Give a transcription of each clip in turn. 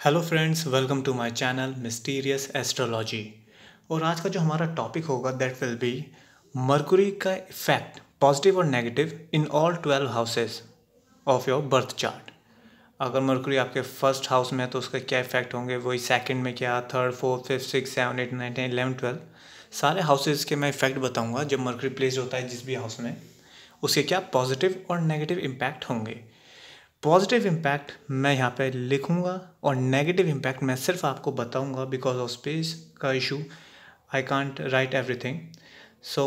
Hello friends welcome to my channel mysterious astrology और आज का जो हमारा टॉपिक होगा दैट विल बी मरकुरी का इफ़ेक्ट पॉजिटिव और negative in all twelve houses of your birth chart अगर मरकुरी आपके फ़र्स्ट हाउस में है तो उसका क्या इफ़ेक्ट होंगे? वही सेकंड में क्या third fourth fifth six seven eight nine ten eleven twelve सारे हाउसेज के मैं इफ़ेक्ट बताऊँगा, जब मरकुरी प्लेस होता है जिस भी हाउस में, उसके क्या पॉजिटिव और नेगेटिव इम्पैक्ट होंगे। पॉजिटिव इम्पैक्ट मैं यहाँ पे लिखूँगा और नेगेटिव इम्पैक्ट मैं सिर्फ़ आपको बताऊँगा बिकॉज़ ऑफ़ स्पेस का issue I can't write everything so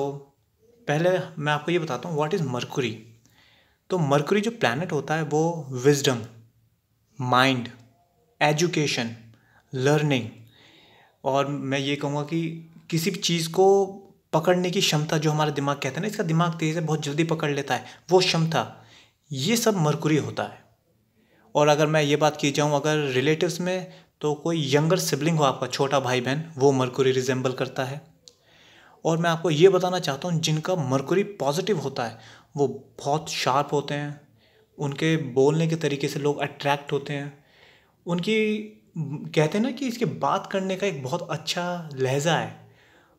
पहले मैं आपको ये बताता हूँ व्हाट इज़ मरकुरी तो मरकुरी जो प्लानट होता है वो विजडम माइंड एजुकेशन लर्निंग और मैं ये कहूँगा कि किसी भी चीज़ को पकड़ने की क्षमता जो हमारा दिमाग कहता है ना, इसका दिमाग तेज़ है बहुत जल्दी पकड़ लेता है, वो क्षमता, ये सब मरकुरी होता है। और अगर मैं ये बात की जाऊँ अगर रिलेटिव्स में तो कोई यंगर सिबलिंग हो आपका, छोटा भाई बहन वो मरकुरी रिजेंबल करता है। और मैं आपको ये बताना चाहता हूँ, जिनका मरकुरी पॉजिटिव होता है, वो बहुत शार्प होते हैं, उनके बोलने के तरीके से लोग अट्रैक्ट होते हैं। उनकी, कहते हैं ना कि इसके बात करने का एक बहुत अच्छा लहजा है।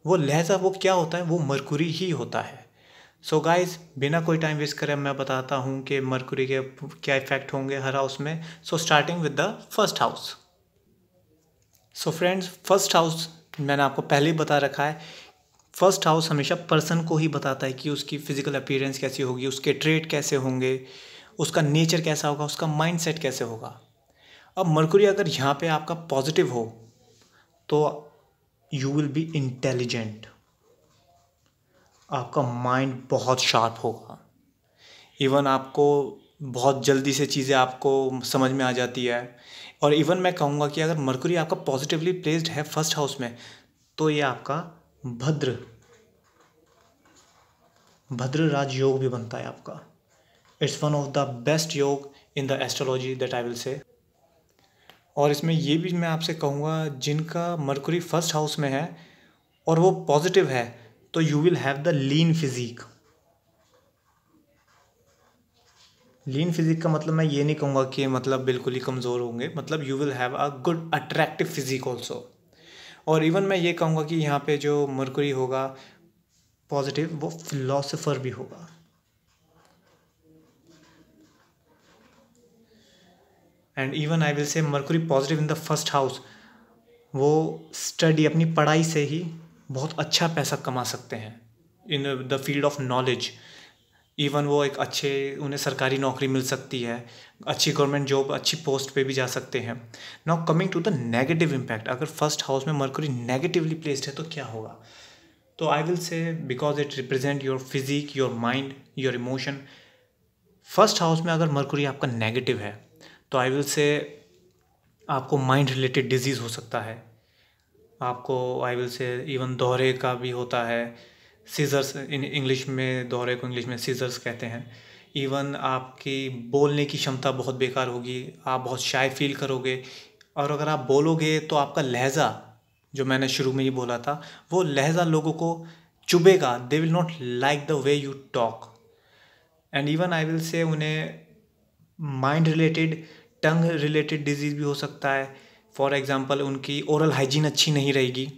वो लहजा वो क्या होता है? वो मरकुरी ही होता है। सो so गाइस बिना कोई टाइम वेस्ट करे मैं बताता हूँ कि मरकुरी के क्या इफ़ेक्ट होंगे हर हाउस में। So starting with the first house so friends first house मैंने आपको पहले ही बता रखा है। फ़र्स्ट हाउस हमेशा पर्सन को ही बताता है कि उसकी फ़िज़िकल अपीयरेंस कैसी होगी, उसके ट्रेड कैसे होंगे, उसका नेचर कैसा होगा, उसका माइंड कैसे होगा। अब मरकुरी अगर यहाँ पे आपका पॉजिटिव हो तो यू विल बी इंटेलिजेंट आपका माइंड बहुत शार्प होगा। इवन आपको बहुत जल्दी से चीज़ें आपको समझ में आ जाती है। और इवन मैं कहूँगा कि अगर मरकुरी आपका पॉजिटिवली प्लेस्ड है फ़र्स्ट हाउस में तो ये आपका भद्र भद्र राज योग भी बनता है आपका। It's one of the best yog in the astrology that I will say और इसमें ये भी मैं आपसे कहूँगा, जिनका मरकुरी फ़र्स्ट हाउस में है, और वो पॉजिटिव है तो you will have the lean physique lean physique का मतलब मैं ये नहीं कहूँगा कि मतलब बिल्कुल ही कमज़ोर होंगे। मतलब you will have a good attractive physique also और इवन मैं ये कहूँगा कि यहाँ पे जो मरकुरी होगा पॉजिटिव वो फिलोसोफर भी होगा। And even I will say Mercury positive in the first house वो स्टडी अपनी पढ़ाई से ही बहुत अच्छा पैसा कमा सकते हैं in the field of knowledge even वो एक अच्छे, उन्हें सरकारी नौकरी मिल सकती है, अच्छी गवर्नमेंट जॉब अच्छी पोस्ट पे भी जा सकते हैं। Now coming to the negative impact अगर फ़र्स्ट हाउस में मरकरी नेगेटिवली प्लेस्ड है तो क्या होगा? तो I will say because it represent your physique your mind your emotion first house में अगर मरकुरी आपका नेगेटिव है तो आई विल से आपको माइंड रिलेटेड डिज़ीज़ हो सकता है। आपको आई विल से इवन दोहरे का भी होता है। सीजर्स इन इंग्लिश में, दोहरे को इंग्लिश में सीजर्स कहते हैं। इवन आपकी बोलने की क्षमता बहुत बेकार होगी। आप बहुत शाय फील करोगे। और अगर आप बोलोगे तो आपका लहजा, जो मैंने शुरू में ही बोला था, वो लहजा लोगों को चुभेगा। They will not like the way you talk and even I will say उन्हें mind related tongue related disease भी हो सकता है। फॉर एग्ज़ाम्पल उनकी ओरल हाइजीन अच्छी नहीं रहेगी।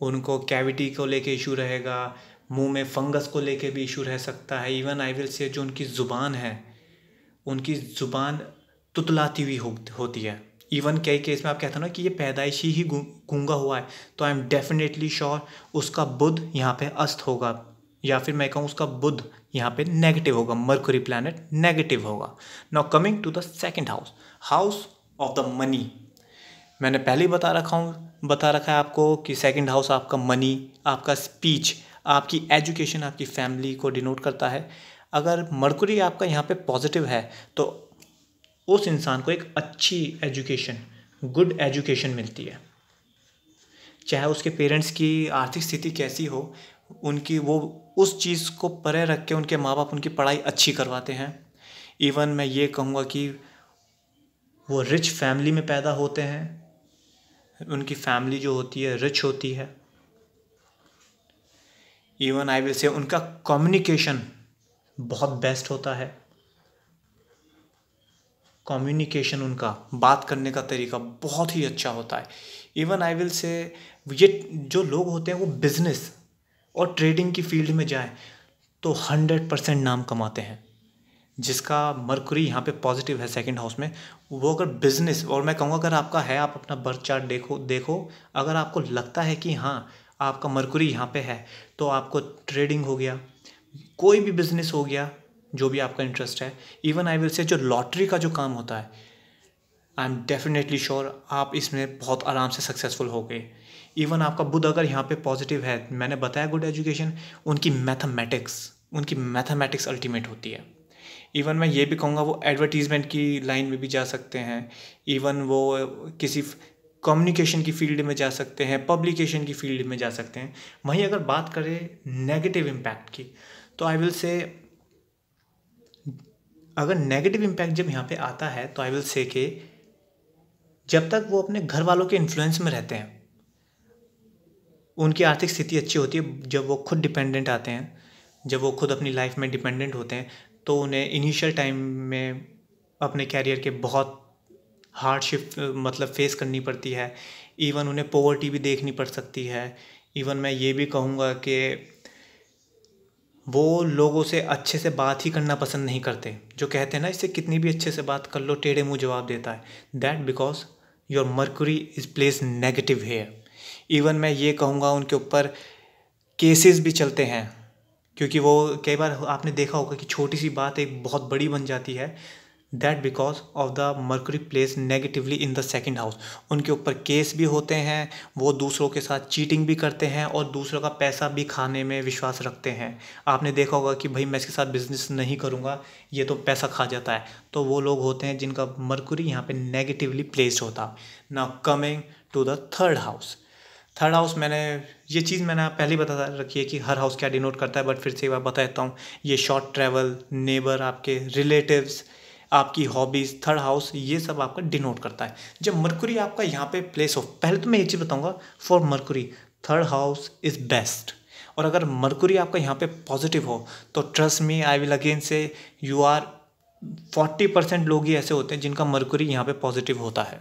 उनको कैविटी को लेके इशू रहेगा मुँह में फंगस को लेके भी इशू रह सकता है। इवन आई विल से जो उनकी ज़ुबान है उनकी ज़ुबान तुतलाती हुई हो, होती है। इवन कई केस में आप कहते हो ना कि ये पैदाइशी ही गूँगा हुआ है तो आई एम डेफिनेटली श्योर उसका बुद्ध यहाँ पे अस्त होगा। या फिर मैं कहूँ उसका बुद्ध यहाँ पे नेगेटिव होगा मरकुरी प्लानट नेगेटिव होगा। Now coming to the second house house of the money मैंने पहले ही बता रखा हूँ, बता रखा है आपको कि सेकंड हाउस आपका मनी आपका स्पीच आपकी एजुकेशन आपकी फैमिली को डिनोट करता है। अगर मरकुरी आपका यहाँ पे पॉजिटिव है तो उस इंसान को एक अच्छी एजुकेशन गुड एजुकेशन मिलती है। चाहे उसके पेरेंट्स की आर्थिक स्थिति कैसी हो, उनकी वो उस चीज़ को परे रख के उनके माँ बाप उनकी पढ़ाई अच्छी करवाते हैं। इवन मैं ये कहूँगा कि वो रिच फैमिली में पैदा होते हैं उनकी फैमिली जो होती है रिच होती है। इवन आई विल से उनका कम्युनिकेशन बहुत बेस्ट होता है। कम्युनिकेशन उनका, बात करने का तरीका बहुत ही अच्छा होता है। इवन आई विल से ये जो लोग होते हैं, वो बिज़नेस और ट्रेडिंग की फ़ील्ड में जाएँ तो हंड्रेड परसेंट नाम कमाते हैं। जिसका मरकुरी यहाँ पे पॉजिटिव है सेकंड हाउस में, वो अगर बिज़नेस और मैं कहूँगा अगर आपका है, आप अपना बर्थ चार्ट देखो देखो, अगर आपको लगता है कि हाँ आपका मरकुरी यहाँ पे है तो आपको ट्रेडिंग हो गया, कोई भी बिज़नेस हो गया, जो भी आपका इंटरेस्ट है इवन आई विल से जो लॉटरी का जो काम होता है आई एम डेफिनेटली श्योर आप इसमें बहुत आराम से सक्सेसफुल हो गए। इवन आपका बुद्ध अगर यहाँ पे पॉजिटिव है, मैंने बताया गुड एजुकेशन उनकी मैथमेटिक्स उनकी मैथमेटिक्स अल्टीमेट होती है। इवन मैं ये भी कहूँगा, वो एडवर्टीज़मेंट की लाइन में भी जा सकते हैं। इवन वो किसी कम्युनिकेशन की फ़ील्ड में जा सकते हैं पब्लिकेशन की फ़ील्ड में जा सकते हैं। वहीं अगर बात करें नेगेटिव इम्पैक्ट की तो आई विल से अगर नेगेटिव इम्पैक्ट जब यहाँ पे आता है तो आई विल से कि जब तक वो अपने घर वालों के इन्फ्लुएंस में रहते हैं, उनकी आर्थिक स्थिति अच्छी होती है, जब वो खुद डिपेंडेंट आते हैं, जब वो खुद अपनी लाइफ में डिपेंडेंट होते हैं तो उन्हें इनिशियल टाइम में अपने कैरियर के बहुत हार्डशिप मतलब फेस करनी पड़ती है। इवन उन्हें पोवर्टी भी देखनी पड़ सकती है। इवन मैं ये भी कहूँगा कि वो लोगों से अच्छे से बात ही करना पसंद नहीं करते। जो कहते हैं ना, इससे कितनी भी अच्छे से बात कर लो, टेढ़े मुँह जवाब देता है। That because your Mercury is place negative here even मैं ये कहूँगा उनके ऊपर केसेस भी चलते हैं। क्योंकि वो कई बार आपने देखा होगा कि छोटी सी बात एक बहुत बड़ी बन जाती है। That because of the Mercury place negatively in the second house उनके ऊपर केस भी होते हैं, वो दूसरों के साथ चीटिंग भी करते हैं और दूसरों का पैसा भी खाने में विश्वास रखते हैं। आपने देखा होगा कि भाई मैं इसके साथ बिज़नेस नहीं करूँगा, ये तो पैसा खा जाता है। तो वो लोग होते हैं जिनका मर्कुरी यहाँ पे नेगेटिवली प्लेस्ड होता। Now coming to the third house third house मैंने ये चीज़ मैंने आप पहले बता रखी है कि हर हाउस क्या डिनोट करता है बट फिर से बार बता देता हूँ। ये शॉर्ट ट्रैवल नेबर आपके रिलेटिव्स आपकी हॉबीज़ थर्ड हाउस ये सब आपका डिनोट करता है। जब मरकुरी आपका यहाँ पे प्लेस हो, पहले तो मैं ये चीज़ बताऊँगा for Mercury third house is best और अगर मरकुरी आपका यहाँ पे पॉजिटिव हो तो trust me I will again say you are forty percent लोग ही ऐसे होते हैं जिनका मरकुरी यहाँ पे पॉजिटिव होता है।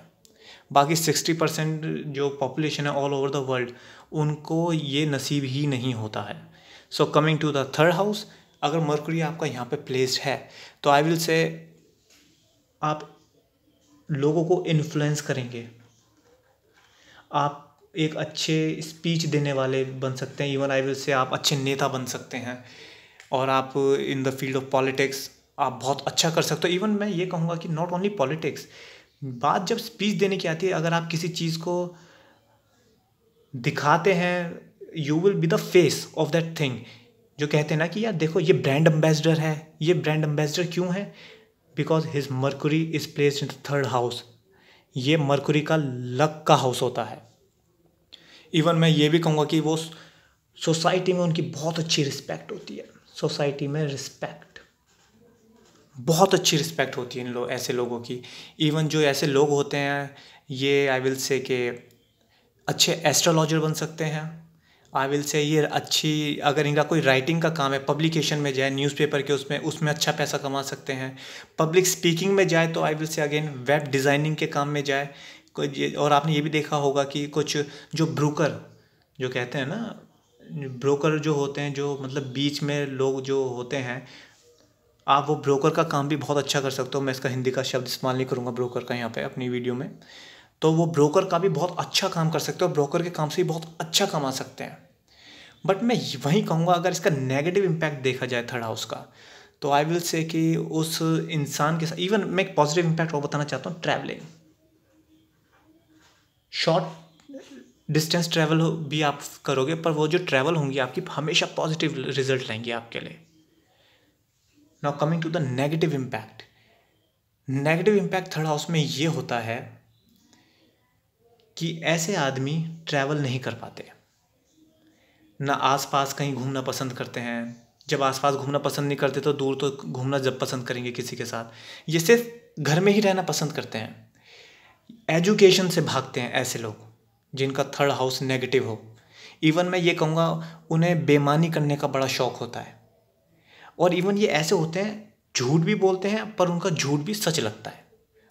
बाकी सिक्सटी परसेंट जो पॉपुलेशन है ऑल ओवर द वर्ल्ड उनको ये नसीब ही नहीं होता है। So coming to the third house अगर मरकुरी आपका यहाँ पे प्लेस्ड है तो आई विल से आप लोगों को इन्फ्लुएंस करेंगे। आप एक अच्छे स्पीच देने वाले बन सकते हैं इवन आई विल से आप अच्छे नेता बन सकते हैं। और आप in the field of politics आप बहुत अच्छा कर सकते हो। इवन मैं ये कहूँगा कि नॉट ओनली पॉलिटिक्स बात जब स्पीच देने की आती है, अगर आप किसी चीज़ को दिखाते हैं you will be the face of that thing जो कहते हैं ना कि यार देखो, ये ब्रांड एम्बेसडर है, ये ब्रांड एम्बेसडर क्यों है? Because his Mercury is placed in third house ये मर्कुरी का लक का हाउस होता है. इवन मैं ये भी कहूँगा कि वो सोसाइटी में उनकी बहुत अच्छी रिस्पेक्ट होती है. सोसाइटी में रिस्पेक्ट बहुत अच्छी रिस्पेक्ट होती है इन लोग ऐसे लोगों की। इवन जो ऐसे लोग होते हैं, ये आई विल से के अच्छे एस्ट्रोलॉजर बन सकते हैं। आई विल से ये अच्छी, अगर इनका कोई राइटिंग का काम है पब्लिकेशन में जाए न्यूज़पेपर के उसमें उसमें अच्छा पैसा कमा सकते हैं। पब्लिक स्पीकिंग में जाए तो I will say again web designing के काम में जाए। और आपने ये भी देखा होगा कि कुछ जो ब्रोकर जो कहते हैं ना ब्रोकर जो होते हैं, जो मतलब बीच में लोग जो होते हैं आप वो ब्रोकर का काम भी बहुत अच्छा कर सकते हो। मैं इसका हिंदी का शब्द इस्तेमाल नहीं करूँगा ब्रोकर का यहाँ पे अपनी वीडियो में। तो वो ब्रोकर का भी बहुत अच्छा काम कर सकते हो। ब्रोकर के काम से भी बहुत अच्छा कमा सकते हैं। बट मैं वहीं कहूँगा, अगर इसका नेगेटिव इम्पैक्ट देखा जाए थर्ड हाउस का तो आई विल से कि उस इंसान के साथ इवन मैं एक पॉजिटिव इम्पैक्ट और बताना चाहता हूँ ट्रैवलिंग शॉर्ट डिस्टेंस ट्रैवल भी आप करोगे, पर वो जो ट्रैवल होंगी आपकी, हमेशा पॉजिटिव रिज़ल्ट लाएँगे आपके लिए। Now coming to the negative impact negative impact third house में ये होता है कि ऐसे आदमी ट्रैवल नहीं कर पाते। ना आसपास कहीं घूमना पसंद करते हैं। जब आसपास घूमना पसंद नहीं करते तो दूर तो घूमना जब पसंद करेंगे किसी के साथ। ये सिर्फ़ घर में ही रहना पसंद करते हैं। एजुकेशन से भागते हैं ऐसे लोग, जिनका थर्ड हाउस नेगेटिव हो। इवन मैं ये कहूँगा, उन्हें बेमानी करने का बड़ा शौक होता है। और इवन ये ऐसे होते हैं, झूठ भी बोलते हैं, पर उनका झूठ भी सच लगता है।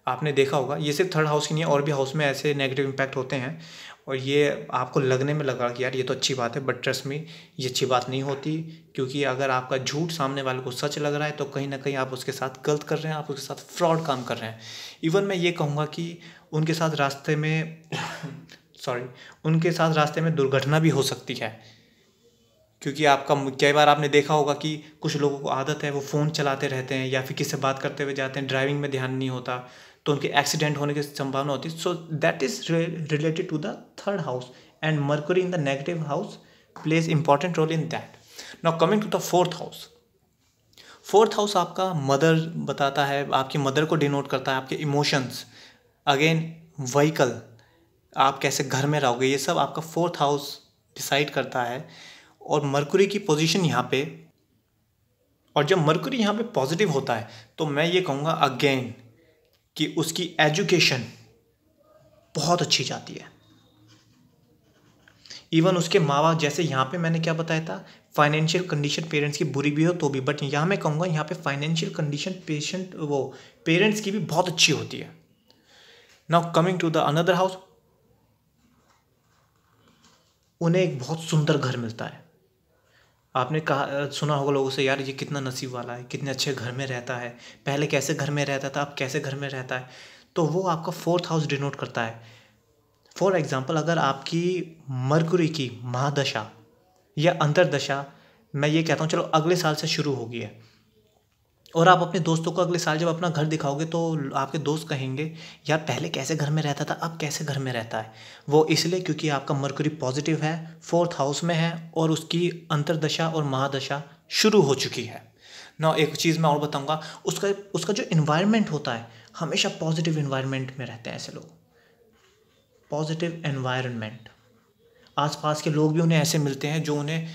आपने देखा होगा, ये सिर्फ़ थर्ड हाउस की नहीं है, और भी हाउस में ऐसे नेगेटिव इम्पैक्ट होते हैं। और ये आपको लगने में लगा कि यार, ये तो अच्छी बात है बट ट्रस्ट में ये अच्छी बात नहीं होती। क्योंकि अगर आपका झूठ सामने वाले को सच लग रहा है तो कहीं ना कहीं आप उसके साथ गलत कर रहे हैं, आप उसके साथ फ्रॉड काम कर रहे हैं। इवन मैं ये कहूँगा कि उनके साथ रास्ते में सॉरी उनके साथ रास्ते में दुर्घटना भी हो सकती है। क्योंकि आपका कई बार आपने देखा होगा कि कुछ लोगों को आदत है, वो फ़ोन चलाते रहते हैं या फिर किसी से बात करते हुए जाते हैं, ड्राइविंग में ध्यान नहीं होता तो उनके एक्सीडेंट होने की संभावना होती है। So that is related to the third house and Mercury in the negative house plays important role in that now coming to the fourth house fourth house आपका मदर बताता है, आपकी मदर को डिनोट करता है, आपके इमोशंस अगेन व्हीकल आप कैसे घर में रहोगे, ये सब आपका फोर्थ हाउस डिसाइड करता है। और मरकुरी की पोजीशन यहाँ पे, और जब मरकुरी यहाँ पे पॉजिटिव होता है तो मैं ये कहूँगा अगेन कि उसकी एजुकेशन बहुत अच्छी जाती है। इवन उसके माँ बाप जैसे यहाँ पे मैंने क्या बताया था फाइनेंशियल कंडीशन पेरेंट्स की बुरी भी हो तो भी बट यहाँ मैं कहूँगा यहाँ पे फाइनेंशियल कंडीशन पेशेंट वो पेरेंट्स की भी बहुत अच्छी होती है। Now coming to the another house उन्हें एक बहुत सुंदर घर मिलता है। आपने कहा सुना होगा लोगों से, यार, ये कितना नसीब वाला है, कितने अच्छे घर में रहता है। पहले कैसे घर में रहता था, अब कैसे घर में रहता है। तो वो आपका फोर्थ हाउस डिनोट करता है। फॉर एग्ज़ाम्पल अगर आपकी मरकुरी की महादशा या अंतरदशा, मैं ये कहता हूँ, चलो, अगले साल से शुरू होगी है। और आप अपने दोस्तों को अगले साल जब अपना घर दिखाओगे तो आपके दोस्त कहेंगे, यार, पहले कैसे घर में रहता था? अब कैसे घर में रहता है? वो इसलिए क्योंकि आपका मरकरी पॉजिटिव है फोर्थ हाउस में है और उसकी अंतरदशा और महादशा शुरू हो चुकी है। ना एक चीज़ मैं और बताऊँगा, उसका उसका जो इन्वायरमेंट होता है, हमेशा पॉजिटिव इन्वायरमेंट में रहते हैं ऐसे लोग। पॉजिटिव एनवायरनमेंट आसपास के लोग भी उन्हें ऐसे मिलते हैं जो उन्हें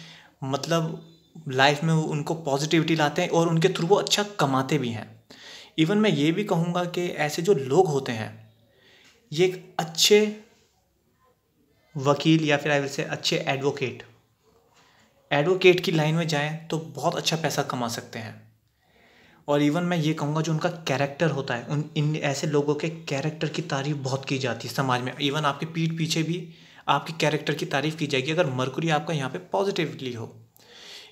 मतलब लाइफ में वो उनको पॉजिटिविटी लाते हैं और उनके थ्रू वो अच्छा कमाते भी हैं। इवन मैं ये भी कहूँगा कि ऐसे जो लोग होते हैं, ये एक अच्छे वकील या फिर आई विल से अच्छे एडवोकेट एडवोकेट की लाइन में जाएँ तो बहुत अच्छा पैसा कमा सकते हैं। और इवन मैं ये कहूँगा जो उनका कैरेक्टर होता है, उन, इन ऐसे लोगों के कैरेक्टर की तारीफ़ बहुत की जाती है समाज में। इवन आपके पीठ पीछे भी आपके कैरेक्टर की तारीफ़ की जाएगी अगर मरकुरी आपका यहाँ पे पॉजिटिवली हो।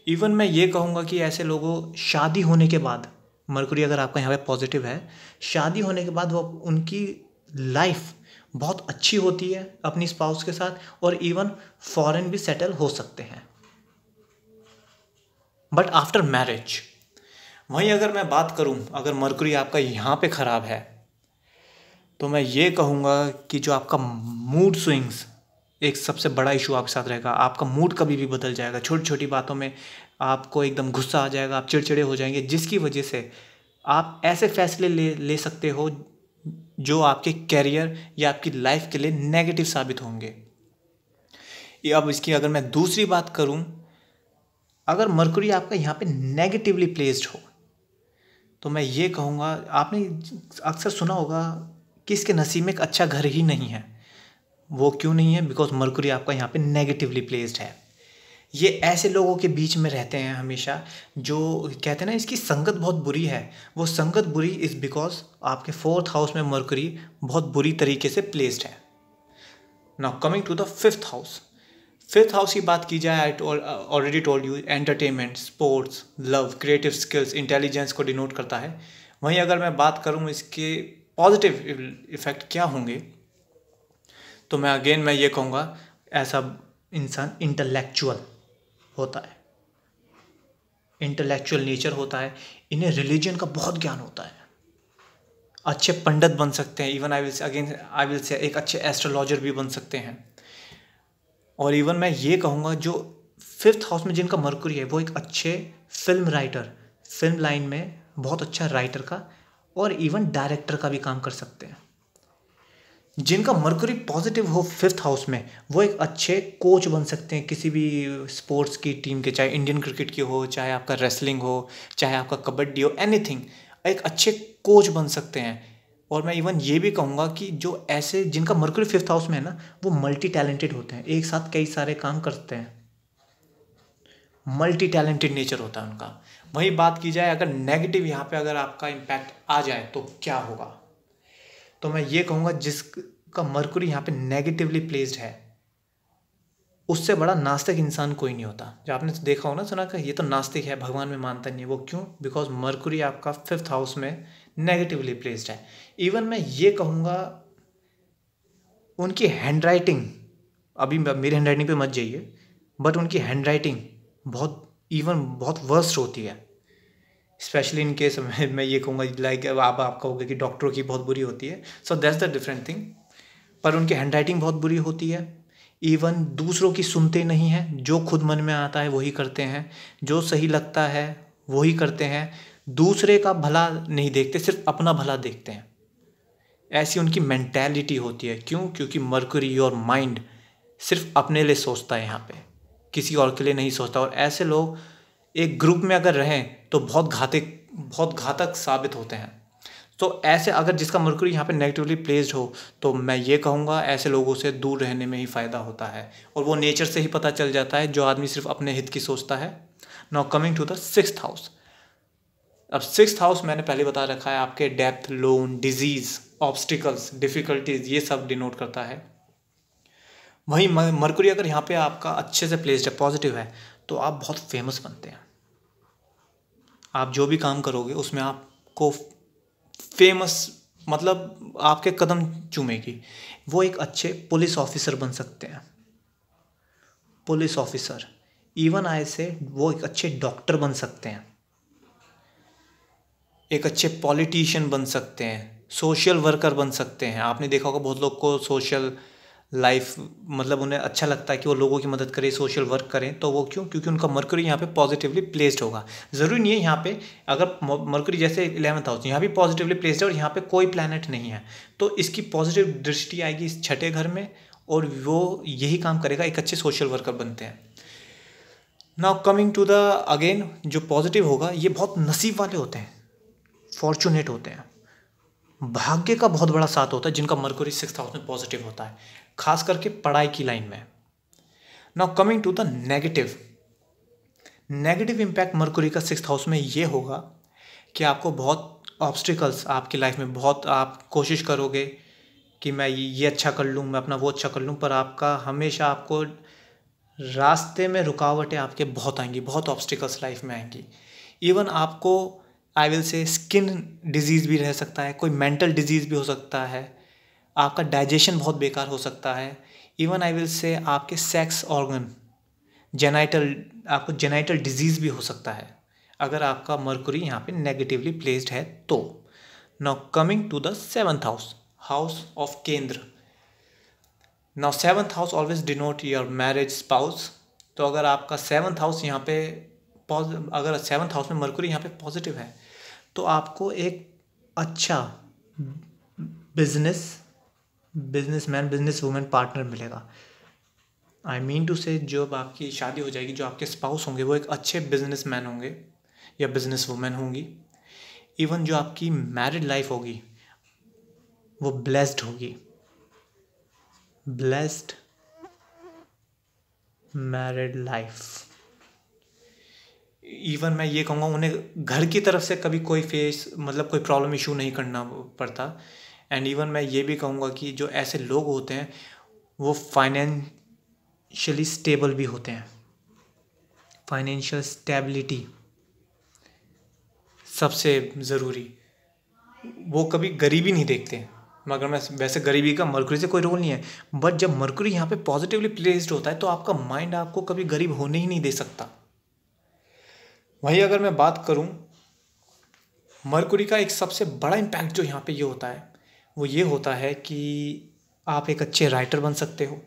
इवन मैं ये कहूँगा कि ऐसे लोगों, शादी होने के बाद, मरकुरी अगर आपका यहाँ पे पॉजिटिव है, शादी होने के बाद वो उनकी लाइफ बहुत अच्छी होती है अपनी स्पाउस के साथ और इवन फॉरेन भी सेटल हो सकते हैं। बट आफ्टर मैरिज वहीं अगर मैं बात करूँ, अगर मरकुरी आपका यहाँ पे ख़राब है तो मैं ये कहूँगा कि जो आपका मूड स्विंग्स एक सबसे बड़ा इशू आपके साथ रहेगा। आपका मूड कभी भी बदल जाएगा। छोटी छोटी बातों में आपको एकदम गुस्सा आ जाएगा, आप चिड़चिड़े हो जाएँगे, जिसकी वजह से आप ऐसे फैसले ले ले सकते हो जो आपके कैरियर या आपकी लाइफ के लिए नेगेटिव साबित होंगे। अब इसकी अगर मैं दूसरी बात करूँ, अगर मरकुरी आपका यहाँ पे नेगेटिवली प्लेस्ड हो तो मैं ये कहूँगा, आपने अक्सर सुना होगा कि इसके नसीब में एक अच्छा घर ही नहीं है। वो क्यों नहीं है? बिकॉज़ मरकुरी आपका यहाँ पे नेगेटिवली प्लेस्ड है। ये ऐसे लोगों के बीच में रहते हैं हमेशा, जो कहते हैं ना, इसकी संगत बहुत बुरी है। वो संगत बुरी इज़ बिकॉज़ आपके फोर्थ हाउस में मरकुरी बहुत बुरी तरीके से प्लेस्ड है। Now coming to the fifth house fifth house की बात की जाए I already told you entertainment sports love creative skills intelligence को डिनोट करता है। वहीं अगर मैं बात करूँ इसके पॉजिटिव इफ़ेक्ट क्या होंगे? तो मैं अगेन मैं ये कहूँगा ऐसा इंसान इंटेलेक्चुअल होता है। इंटेलेक्चुअल नेचर होता है। इन्हें रिलीजन का बहुत ज्ञान होता है। अच्छे पंडित बन सकते हैं। Even I will say again I will say एक अच्छे एस्ट्रोलॉजर भी बन सकते हैं। और इवन मैं ये कहूँगा, जो फिफ्थ हाउस में जिनका मरकुरी है, वो एक अच्छे फ़िल्म राइटर फ़िल्म लाइन में बहुत अच्छा राइटर का और इवन डायरेक्टर का भी काम कर सकते हैं। जिनका मरकरी पॉजिटिव हो फिफ्थ हाउस में, वो एक अच्छे कोच बन सकते हैं किसी भी स्पोर्ट्स की टीम के, चाहे इंडियन क्रिकेट की हो, चाहे आपका रेसलिंग हो, चाहे आपका कबड्डी हो एनीथिंग एक अच्छे कोच बन सकते हैं। और मैं इवन ये भी कहूँगा कि जो ऐसे जिनका मरकरी फिफ्थ हाउस में है ना, वो मल्टी टैलेंटेड होते हैं, एक साथ कई सारे काम करते हैं। मल्टी टैलेंटेड नेचर होता है उनका। वही बात की जाए, अगर नेगेटिव यहाँ पे अगर आपका इम्पैक्ट आ जाए तो क्या होगा? तो मैं ये कहूँगा जिसका मरकुरी यहाँ पे नेगेटिवली प्लेस्ड है, उससे बड़ा नास्तिक इंसान कोई नहीं होता। जो आपने तो देखा हो ना, सुना कि ये तो नास्तिक है, भगवान में मानता नहीं है, वो क्यों? बिकॉज़ मरकुरी आपका फिफ्थ हाउस में नेगेटिवली प्लेस्ड है। इवन मैं ये कहूँगा, उनकी हैंड राइटिंग अभी मेरी हैंड राइटिंग पे मत जाइए बट उनकी हैंड राइटिंग बहुत इवन बहुत वर्स्ट होती है। स्पेशली इन केस मैं ये कहूँगा लाइक आप आप कहोगे कि डॉक्टरों की बहुत बुरी होती है। So that's the different thing पर उनकी हैंड राइटिंग बहुत बुरी होती है। इवन दूसरों की सुनते नहीं हैं। जो खुद मन में आता है, वही करते हैं। जो सही लगता है, वही करते हैं। दूसरे का भला नहीं देखते, सिर्फ़ अपना भला देखते हैं। ऐसी उनकी मैंटेलिटी होती है। क्यों? क्योंकि मरकरी और माइंड सिर्फ़ अपने लिए सोचता है यहाँ पे। किसी और के लिए नहीं सोचता। और ऐसे लोग, एक ग्रुप में अगर रहें तो बहुत घातक बहुत घातक साबित होते हैं। तो ऐसे अगर जिसका मरकुरी यहाँ पे नेगेटिवली प्लेस्ड हो तो मैं ये कहूँगा, ऐसे लोगों से दूर रहने में ही फ़ायदा होता है। और वो नेचर से ही पता चल जाता है, जो आदमी सिर्फ़ अपने हित की सोचता है। Now coming to the six house अब सिक्स हाउस मैंने पहले बता रखा है, आपके डेप्थ लोन डिज़ीज़ ऑब्स्टिकल्स डिफ़िकल्टीज ये सब डिनोट करता है। वहीं मरकुरी अगर यहाँ पे आपका अच्छे से प्लेस्ड है पॉजिटिव है तो आप बहुत फ़ेमस बनते हैं। आप जो भी काम करोगे, उसमें आपको फ़ेमस मतलब आपके कदम चूमेगी। वो एक अच्छे पुलिस ऑफिसर बन सकते हैं। Police officer. इवन आए से वो एक अच्छे डॉक्टर बन सकते हैं। एक अच्छे पॉलिटिशियन बन सकते हैं। सोशल वर्कर बन सकते हैं। आपने देखा होगा, बहुत लोग को सोशल लाइफ मतलब उन्हें अच्छा लगता है कि वो लोगों की मदद करें सोशल वर्क करें तो वो क्यों? क्योंकि उनका मरकरी यहाँ पे पॉजिटिवली प्लेस्ड होगा। ज़रूरी नहीं है यहाँ पे, अगर मरकरी जैसे इलेवंथ हाउस यहाँ भी पॉजिटिवली प्लेस्ड है और यहाँ पे कोई प्लानट नहीं है। तो इसकी पॉजिटिव दृष्टि आएगी इस छठे घर में और वो यही काम करेगा, एक अच्छे सोशल वर्कर बनते हैं। Now coming to the again जो पॉजिटिव होगा, ये बहुत नसीब वाले होते हैं। फॉर्चुनेट होते हैं। भाग्य का बहुत बड़ा साथ होता है जिनका मरकुरी सिक्स हाउस में पॉजिटिव होता है। खास करके पढ़ाई की लाइन में। Now coming to the negative negative impact Mercury का सिक्स हाउस में ये होगा कि आपको बहुत ऑब्स्टिकल्स आपकी लाइफ में बहुत आप कोशिश करोगे कि मैं ये अच्छा कर लूँ, मैं अपना वो अच्छा कर लूँ, पर आपका हमेशा आपको रास्ते में रुकावटें आपके बहुत आएँगी, बहुत ऑब्स्टिकल्स लाइफ में आएँगी। इवन आपको I will say skin disease भी रह सकता है, कोई मेंटल डिज़ीज़ भी हो सकता है। आपका डाइजेशन बहुत बेकार हो सकता है। इवन आई विल से आपके सेक्स ऑर्गन जेनाइटल आपको जेनाइटल डिज़ीज़ भी हो सकता है। अगर आपका मरकुरी यहाँ पे नेगेटिवली प्लेस्ड है तो। Now coming to the seventh house house of केंद्र now seventh house always denote your marriage spouse तो अगर आपका सेवन्थ हाउस यहाँ पे अगर सेवन्थ हाउस में मरकुरी यहाँ पे पॉजिटिव है तो आपको एक अच्छा business business man business women partner मिलेगा आई मीन टू से जब आपकी शादी हो जाएगी, जो आपके स्पाउस होंगे, वो एक अच्छे बिज़नेस मैन होंगे या बिज़नेस वूमेन होंगी। इवन जो आपकी मैरिड लाइफ होगी, वो ब्लेस्ड होगी। ब्लेस्ड मैरिड लाइफ इवन मैं ये कहूँगा, उन्हें घर की तरफ़ से कभी कोई फेस मतलब कोई प्रॉब्लम इशू नहीं करना पड़ता। एंड इवन मैं ये भी कहूँगा कि जो ऐसे लोग होते हैं, वो फाइनेंशियली स्टेबल भी होते हैं। फाइनेंशियल स्टेबिलिटी सबसे ज़रूरी। वो कभी गरीबी नहीं देखते, मगर मैं वैसे गरीबी का मरकुरी से कोई रोल नहीं है। बट जब मरकुरी यहाँ पे पॉजिटिवली प्लेस्ड होता है तो आपका माइंड आपको कभी गरीब होने ही नहीं दे सकता। वहीं अगर मैं बात करूँ, मरकुरी का एक सबसे बड़ा इम्पैक्ट जो यहाँ पे ये यह होता है वो ये होता है कि आप एक अच्छे राइटर बन सकते हो,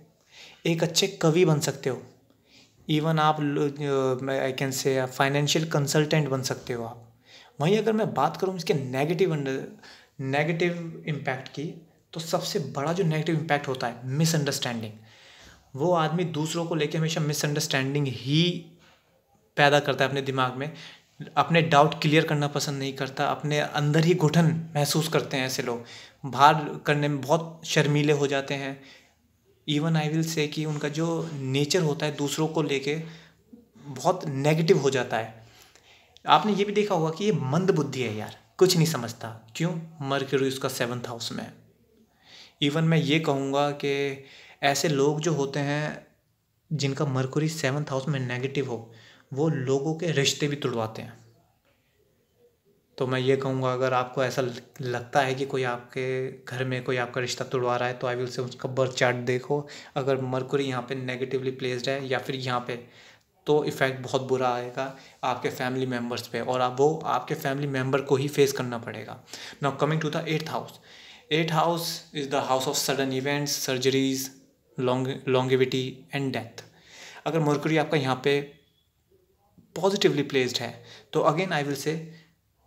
एक अच्छे कवि बन सकते हो इवन आप I can say financial consultant बन सकते हो आप। वहीं अगर मैं बात करूँ इसके नेगेटिव नेगेटिव इम्पैक्ट की तो सबसे बड़ा जो नेगेटिव इम्पैक्ट होता है मिसअंडरस्टैंडिंग वो आदमी दूसरों को लेके हमेशा मिसअंडरस्टैंडिंग ही पैदा करता है अपने दिमाग में, अपने डाउट क्लियर करना पसंद नहीं करता, अपने अंदर ही घुटन महसूस करते हैं ऐसे लोग। बाहर करने में बहुत शर्मीले हो जाते हैं। इवन आई विल से कि उनका जो नेचर होता है दूसरों को लेके बहुत नेगेटिव हो जाता है। आपने ये भी देखा होगा कि ये मंद बुद्धि है यार, कुछ नहीं समझता। क्यों? मर उसका सेवन्थ हाउस में। इवन मैं ये कहूँगा कि ऐसे लोग जो होते हैं, जिनका मरकुरी सेवन्थ हाउस में नेगेटिव हो, वो लोगों के रिश्ते भी तुड़वाते हैं। तो मैं ये कहूँगा, अगर आपको ऐसा लगता है कि कोई आपके घर में कोई आपका रिश्ता तुड़वा रहा है तो आई विल से उसका बर्थ चार्ट देखो। अगर मरकुरी यहाँ पे नेगेटिवली प्लेस्ड है या फिर यहाँ पे तो इफ़ेक्ट बहुत बुरा आएगा आपके फैमिली मेंबर्स पे और आप वो आपके फैमिली मेंबर को ही फेस करना पड़ेगा। Now coming to the eighth house eight house is the house of sudden events surgeries long longevity and death अगर मरकुरी आपका यहाँ पे पॉजिटिवली प्लेस्ड है तो अगेन आई विल से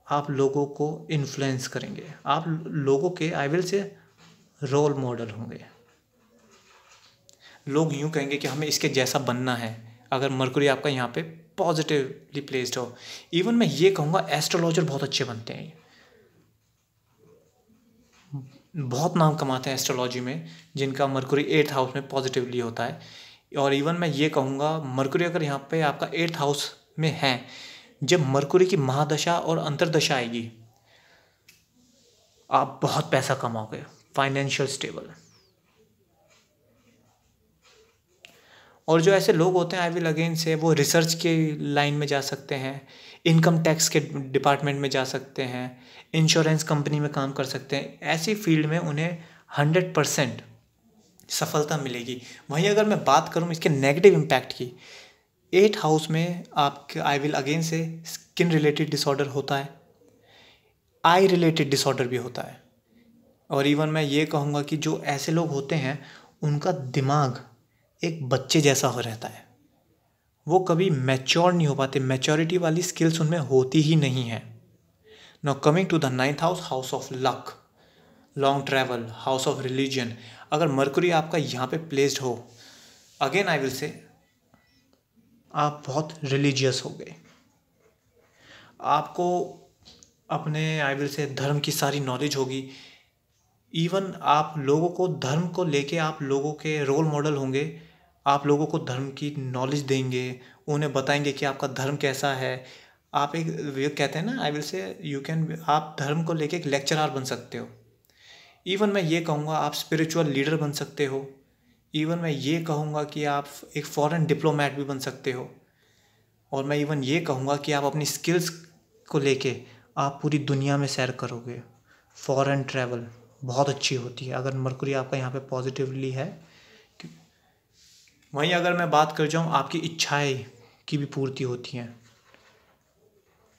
आप लोगों को इन्फ्लुएंस करेंगे। आप लोगों के I will say role model होंगे। लोग यूँ कहेंगे कि हमें इसके जैसा बनना है। अगर मरकुरी आपका यहाँ पे पॉजिटिवली प्लेस्ड हो। इवन मैं ये कहूँगा एस्ट्रोलॉजर बहुत अच्छे बनते हैं। बहुत नाम कमाते हैं एस्ट्रोलॉजी में, जिनका मरकुरी एट्थ हाउस में पॉजिटिवली होता है। और इवन मैं ये कहूँगा, मरकुरी अगर यहाँ पे आपका एट्थ हाउस में है जब मरकुरी की महादशा और अंतरदशा आएगी, आप बहुत पैसा कमाओगे। फाइनेंशियल स्टेबल और जो ऐसे लोग होते हैं आई विल अगेन से वो रिसर्च के लाइन में जा सकते हैं इनकम टैक्स के डिपार्टमेंट में जा सकते हैं इंश्योरेंस कंपनी में काम कर सकते हैं। ऐसी फ़ील्ड में उन्हें हंड्रेड परसेंट सफलता मिलेगी। वहीं अगर मैं बात करूँ इसके नेगेटिव इम्पैक्ट की एट हाउस में आपके I will again say skin related disorder होता है। आई रिलेटेड डिसऑर्डर भी होता है। और इवन मैं ये कहूँगा कि जो ऐसे लोग होते हैं, उनका दिमाग एक बच्चे जैसा हो रहता है। वो कभी मैच्योर नहीं हो पाते। मैच्योरिटी वाली स्किल्स उनमें होती ही नहीं है। Now coming to the ninth house house of luck long travel house of religion अगर मरकुरी आपका यहाँ पे प्लेस्ड हो अगेन आई विल से आप बहुत रिलीजियस हो गए। आपको अपने आई विल से धर्म की सारी नॉलेज होगी। इवन आप लोगों को धर्म को लेके आप लोगों के रोल मॉडल होंगे। आप लोगों को धर्म की नॉलेज देंगे। उन्हें बताएँगे कि आपका धर्म कैसा है। आप एक कहते हैं ना I will say you can आप धर्म को लेके एक लेक्चरार बन सकते हो। इवन मैं ये कहूँगा, आप स्पिरिचुअल लीडर बन सकते हो। इवन मैं ये कहूँगा कि आप एक फॉरेन डिप्लोमेट भी बन सकते हो। और मैं इवन ये कहूँगा कि आप अपनी स्किल्स को लेके आप पूरी दुनिया में सैर करोगे। फॉरेन ट्रैवल बहुत अच्छी होती है। अगर मरकुरी आपका यहाँ पे पॉजिटिवली है वहीं अगर मैं बात कर जाऊँ, आपकी इच्छाएँ की भी पूर्ति होती हैं।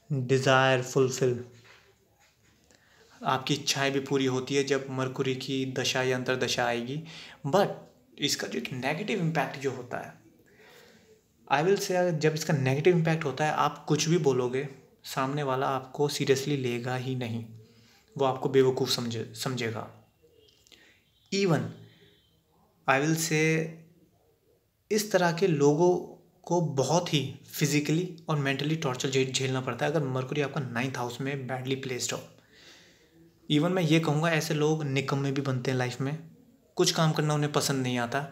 डिज़ायर फुलफिल आपकी इच्छाएँ भी पूरी होती है जब मरकुरी की दशा या अंतरदशा आएगी। बट इसका जो एक नेगेटिव इम्पैक्ट जो होता है आई विल से जब इसका नेगेटिव इम्पैक्ट होता है, आप कुछ भी बोलोगे, सामने वाला आपको सीरियसली लेगा ही नहीं। वो आपको बेवकूफ़ समझे, समझेगा। इवन आई विल से इस तरह के लोगों को बहुत ही फिजिकली और मेंटली टॉर्चर झेलना पड़ता है। अगर मरकुरी आपका नाइन्थ हाउस में बैडली प्लेस्ड हो। इवन मैं ये कहूँगा, ऐसे लोग निकम्मे भी बनते हैं लाइफ में। कुछ काम करना उन्हें पसंद नहीं आता।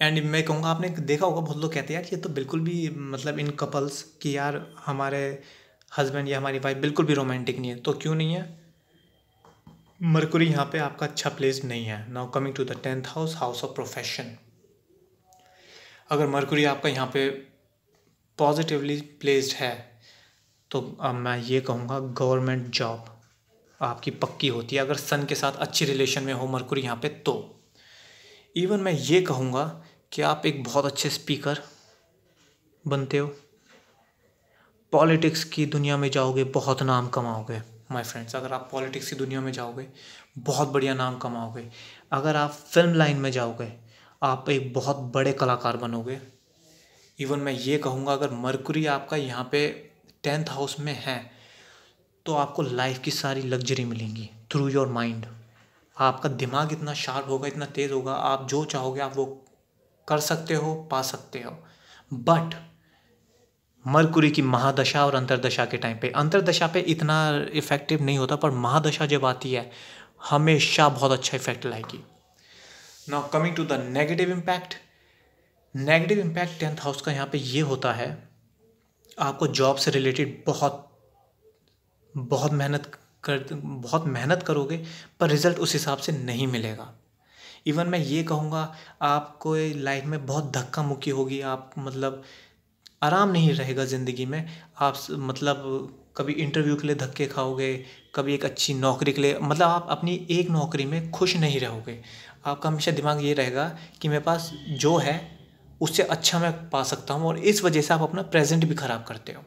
एंड मैं कहूँगा, आपने देखा होगा, बहुत लोग कहते हैं, यार, ये तो बिल्कुल भी मतलब इन कपल्स कि यार, हमारे हस्बैंड या हमारी वाइफ बिल्कुल भी रोमांटिक नहीं है। तो क्यों नहीं है? मरकुरी यहाँ पे आपका अच्छा प्लेस नहीं है। Now coming to the tenth house house of profession अगर मरकुरी आपका यहाँ पे पॉजिटिवली प्लेस्ड है तो अब मैं ये कहूँगा गवर्नमेंट जॉब आपकी पक्की होती है, अगर सन के साथ अच्छी रिलेशन में हो मरकुरी यहाँ पे तो। इवन मैं ये कहूँगा कि आप एक बहुत अच्छे स्पीकर बनते हो। पॉलिटिक्स की दुनिया में जाओगे, बहुत नाम कमाओगे माय फ्रेंड्स अगर आप पॉलिटिक्स की दुनिया में जाओगे, बहुत बढ़िया नाम कमाओगे। अगर आप फ़िल्म लाइन में जाओगे, आप एक बहुत बड़े कलाकार बनोगे। इवन मैं ये कहूँगा, अगर मरकुरी आपका यहाँ पे टेंथ हाउस में है तो आपको लाइफ की सारी लग्जरी मिलेंगी थ्रू योर माइंड आपका दिमाग इतना शार्प होगा, इतना तेज़ होगा, आप जो चाहोगे आप वो कर सकते हो, पा सकते हो. बट मरकुरी की महादशा और अंतरदशा के टाइम पे, अंतरदशा पे इतना इफ़ेक्टिव नहीं होता, पर महादशा जब आती है, हमेशा बहुत अच्छा इफ़ेक्ट लाएगी. Now coming to the negative impact negative impact tenth house का यहाँ पे ये होता है, आपको जॉब से रिलेटेड बहुत बहुत मेहनत कर, बहुत मेहनत करोगे, पर रिज़ल्ट उस हिसाब से नहीं मिलेगा। इवन मैं ये कहूँगा, आपको लाइफ में बहुत धक्का मुक्की होगी, आप मतलब आराम नहीं रहेगा ज़िंदगी में। आप मतलब कभी इंटरव्यू के लिए धक्के खाओगे, कभी एक अच्छी नौकरी के लिए मतलब आप अपनी एक नौकरी में खुश नहीं रहोगे। आपका हमेशा दिमाग ये रहेगा कि मेरे पास जो है, उससे अच्छा मैं पा सकता हूँ और इस वजह से आप अपना प्रेजेंट भी ख़राब करते हो।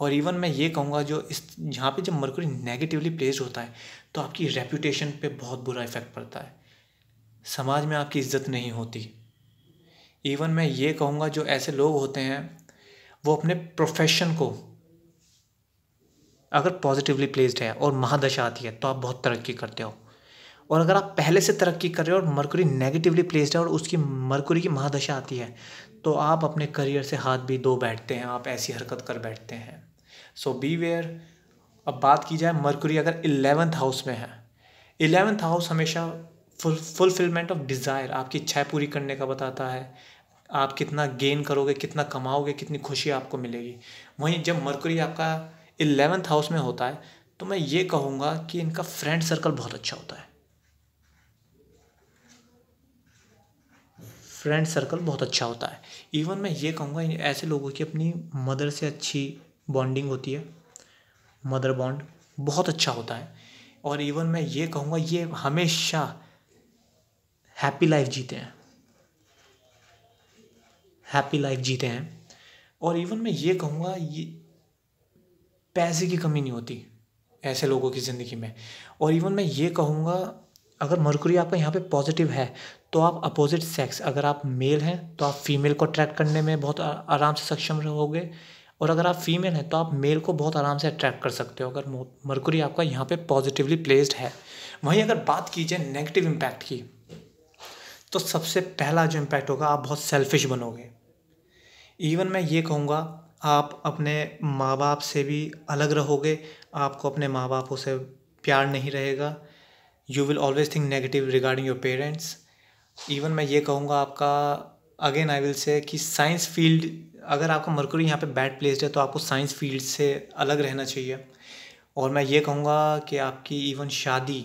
और इवन मैं ये कहूँगा जो इस, यहाँ पे जब मरकुरी नेगेटिवली प्लेस्ड होता है तो आपकी रेपुटेशन पे बहुत बुरा इफ़ेक्ट पड़ता है। समाज में आपकी इज़्ज़त नहीं होती। इवन मैं ये कहूँगा जो ऐसे लोग होते हैं, वो अपने प्रोफेशन को अगर पॉजिटिवली प्लेस्ड है और महादशा आती है तो आप बहुत तरक्की करते हो। और अगर आप पहले से तरक्की कर रहे हो और मरकुरी नेगेटिवली प्लेस्ड है और उसकी मरकुरी की महादशा आती है तो आप अपने करियर से हाथ भी दो बैठते हैं, आप ऐसी हरकत कर बैठते हैं। सो बी वेयर अब बात की जाए मरकुरी अगर इलेवेंथ हाउस में है। इलेवेंथ हाउस हमेशा फुल फुलफिलमेंट ऑफ़ डिज़ायर आपकी इच्छाएँ पूरी करने का बताता है। आप कितना गेन करोगे, कितना कमाओगे, कितनी खुशी आपको मिलेगी। वहीं जब मरकुरी आपका इलेवेंथ हाउस में होता है तो मैं ये कहूँगा कि इनका फ्रेंड सर्कल बहुत अच्छा होता है। फ्रेंड सर्कल बहुत अच्छा होता है। इवन मैं ये कहूँगा, ऐसे लोगों की अपनी मदर से अच्छी बॉन्डिंग होती है मदर बॉन्ड बहुत अच्छा होता है। और इवन मैं ये कहूँगा, ये हमेशा हैप्पी लाइफ जीते हैं। हैप्पी लाइफ जीते हैं। और इवन मैं ये कहूँगा, ये पैसे की कमी नहीं होती ऐसे लोगों की ज़िंदगी में। और इवन मैं ये कहूँगा, अगर मरकुरी आपका यहाँ पे पॉजिटिव है तो आप अपोजिट सेक्स अगर आप मेल हैं तो आप फीमेल को अट्रैक्ट करने में बहुत आराम से सक्षम रहोगे। और अगर आप फीमेल हैं तो आप मेल को बहुत आराम से अट्रैक्ट कर सकते हो। अगर मरकुरी आपका यहाँ पे पॉजिटिवली प्लेस्ड है, वहीं अगर बात की जाए नेगेटिव इम्पैक्ट की तो सबसे पहला जो इम्पैक्ट होगा, आप बहुत सेल्फिश बनोगे। इवन मैं ये कहूँगा, आप अपने माँ बाप से भी अलग रहोगे, आपको अपने माँ बापों से प्यार नहीं रहेगा। You will always think negative regarding your parents even मैं ये कहूँगा आपका अगेन आई विल से कि साइंस फ़ील्ड अगर आपका मरकुरी यहाँ पे बैड प्लेस्ड है तो आपको साइंस फ़ील्ड से अलग रहना चाहिए। और मैं ये कहूँगा कि आपकी इवन शादी,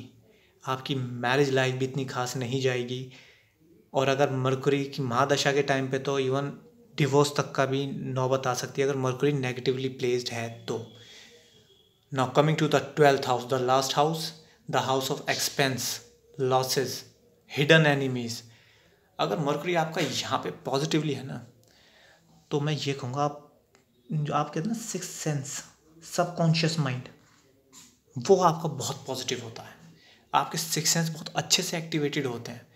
आपकी मैरिज लाइफ भी इतनी खास नहीं जाएगी। और अगर मरकुरी की महादशा के टाइम पे तो इवन डिवोर्स तक का भी नौबत आ सकती है, अगर मरकुरी नेगेटिवली प्लेस्ड है तो। Now coming to the twelfth house the last house the house of expense losses hidden enemies अगर मरकरी आपका यहाँ पे पॉजिटिवली है ना तो मैं ये कहूँगा, आप, जो आप कहते हैं ना सिक्स सेंस सबकॉन्शियस माइंड वो आपका बहुत पॉजिटिव होता है। आपके सिक्स सेंस बहुत अच्छे से एक्टिवेटेड होते हैं।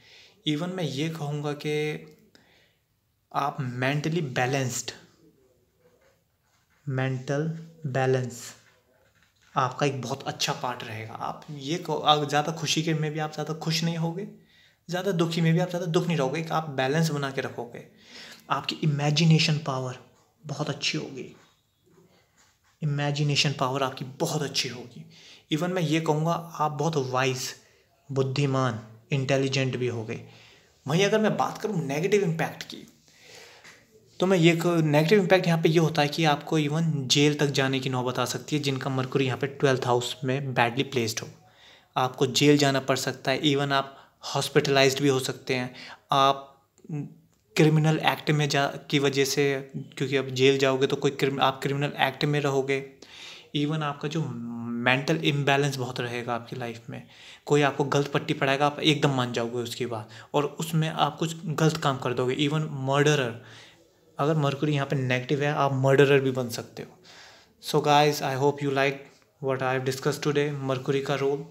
इवन मैं ये कहूँगा कि आप मेंटली बैलेंस्ड मेंटल बैलेंस आपका एक बहुत अच्छा पार्ट रहेगा। आप ये ज़्यादा खुशी के में भी आप ज़्यादा खुश नहीं होगे, ज़्यादा दुखी में भी आप ज़्यादा दुख नहीं रहोगे। एक आप बैलेंस बना के रखोगे। आपकी इमेजिनेशन पावर बहुत अच्छी होगी। इमेजिनेशन पावर आपकी बहुत अच्छी होगी। इवन मैं ये कहूँगा, आप बहुत वाइज बुद्धिमान इंटेलिजेंट भी हो गए। वहीं अगर मैं बात करूँ नेगेटिव इम्पैक्ट की तो मैं ये नेगेटिव इम्पैक्ट यहाँ पे ये होता है कि आपको इवन जेल तक जाने की नौबत आ सकती है, जिनका मरकुरी यहाँ पे ट्वेल्थ हाउस में बैडली प्लेस्ड हो। आपको जेल जाना पड़ सकता है। इवन आप हॉस्पिटलाइज्ड भी हो सकते हैं। आप क्रिमिनल एक्ट में जा, की वजह से, क्योंकि अब जेल जाओगे तो कोई क्रिम, आप क्रिमिनल एक्ट में रहोगे इवन आपका जो मेंटल इम्बैलेंस बहुत रहेगा आपकी लाइफ में। कोई आपको गलत पट्टी पड़ाएगा, आप एकदम मान जाओगे उसकी बात। और उसमें आप कुछ गलत काम कर दोगे इवन मर्डरर अगर मरकुरी यहाँ पे नेगेटिव है, आप मर्डरर भी बन सकते हो। So guys I hope you like what I have discuss today Mercury का रोल।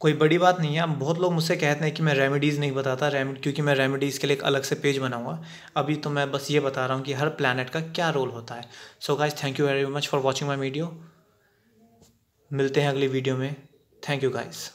कोई बड़ी बात नहीं है। बहुत लोग मुझसे कहते हैं कि मैं रेमेडीज़ नहीं बताता रेम क्योंकि मैं रेमेडीज़ के लिए एक अलग से पेज बनाऊँगा। अभी तो मैं बस ये बता रहा हूँ कि हर प्लानट का क्या रोल होता है। So guys thank you very much for watching my video मिलते हैं अगली वीडियो में। Thank you guys